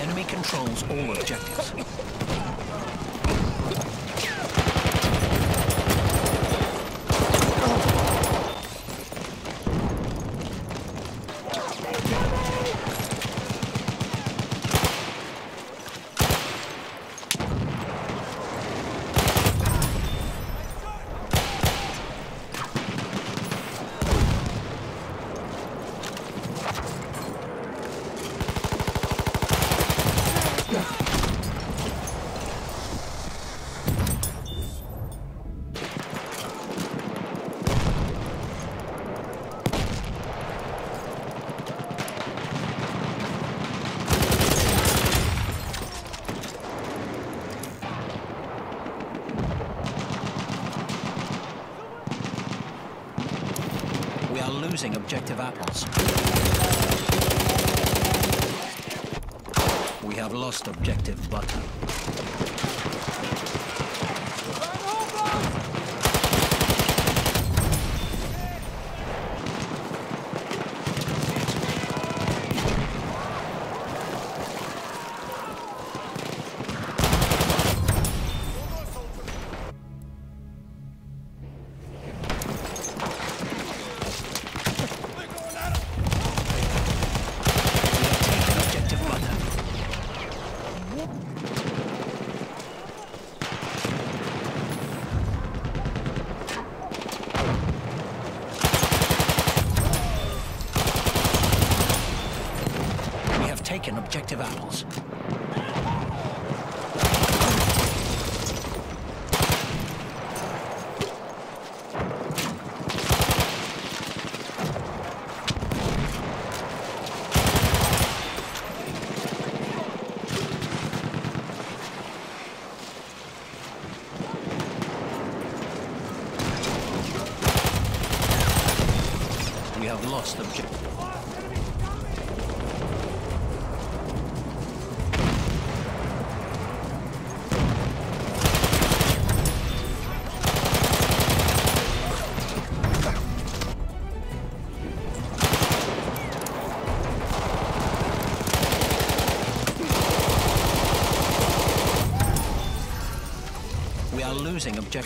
The enemy controls all objectives. Are losing objective apples. We have lost objective butter. Taken objective apples. We have lost objective. Losing objective.